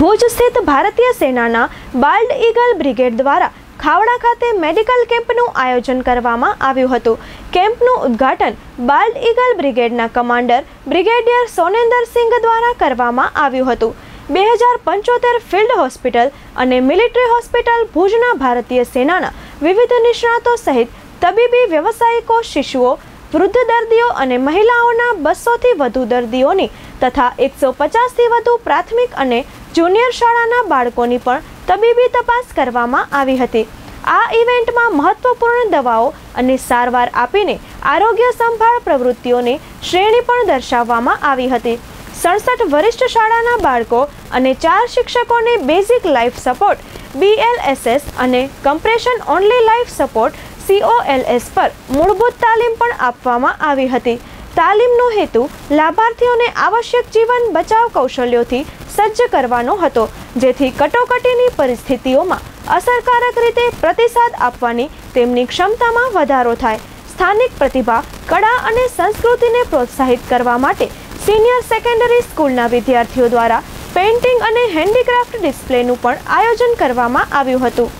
ભુજ સ્થિત ભારતીય સેનાના બાલ્ડ ઈગલ બ્રિગેડ દ્વારા ખાવડા ખાતે મેડિકલ કેમ્પનું આયોજન કરવામાં આવ્યું હતું. કેમ્પનું ઉદ્ઘાટન બાલ્ડ ઈગલ બ્રિગેડના કમાન્ડર બ્રિગેડિયર સોનેન્દર સિંઘ દ્વારા કરવામાં આવ્યું હતું. બે હજાર પંચોતેર ફિલ્ડ હોસ્પિટલ અને મિલિટરી હોસ્પિટલ ભુજના ભારતીય સેનાના વિવિધ નિષ્ણાતો સહિત તબીબી વ્યવસાયિકો, શિશુઓ, વૃદ્ધ દર્દીઓ અને મહિલાઓના બસોથી વધુ દર્દીઓની તથા એકસો પચાસથી વધુ પ્રાથમિક અને જુનિયર શાળાના બાળકોની પણ તબીબી તપાસ કરવામાં આવી હતી. આ ઇવેન્ટમાં મહત્વપૂર્ણ દવાઓ અને સારવાર આપીને આરોગ્ય સંભાળ પ્રવૃત્તિઓની શ્રેણી પણ દર્શાવવામાં આવી હતી. સડસઠ વરિષ્ઠ શાળાના બાળકો અને ચાર શિક્ષકોને બેઝિક લાઈફ સપોર્ટ બીએલએસએસ અને compression only life support COLS પર મૂળભૂત તાલીમ પણ આપવામાં આવી હતી. તાલીમનો હેતુ લાભાર્થીઓને આવશ્યક જીવન બચાવ કૌશલ્યોથી સજ્જ કરવાનો હતો, જેથી કટોકટીની પરિસ્થિતિઓમાં અસરકારક રીતે પ્રતિસાદ આપવાની તેમની ક્ષમતામાં વધારો થાય. સ્થાનિક પ્રતિભા, કળા અને સંસ્કૃતિને પ્રોત્સાહિત કરવા માટે સિનિયર સેકન્ડરી સ્કૂલના વિદ્યાર્થીઓ દ્વારા પેઇન્ટિંગ અને હેન્ડીક્રાફ્ટ ડિસ્પ્લેનું પણ આયોજન કરવામાં આવ્યું હતું.